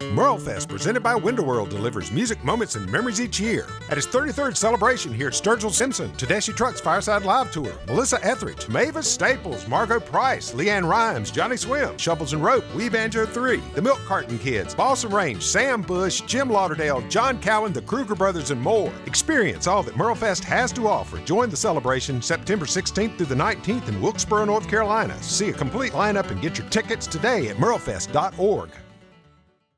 Merlefest, presented by Window World, delivers music moments and memories each year. At its 33rd celebration here at Sturgill Simpson, Tedeschi Trucks Fireside Live Tour, Melissa Etheridge, Mavis Staples, Margo Price, LeAnn Rimes, Johnny Swim, Shovels and Rope, We Banjo 3, The Milk Carton Kids, Balsam Range, Sam Bush, Jim Lauderdale, John Cowan, the Kruger Brothers, and more. Experience all that Merlefest has to offer. Join the celebration September 16th through the 19th in Wilkesboro, North Carolina. See a complete lineup and get your tickets today at merlefest.org.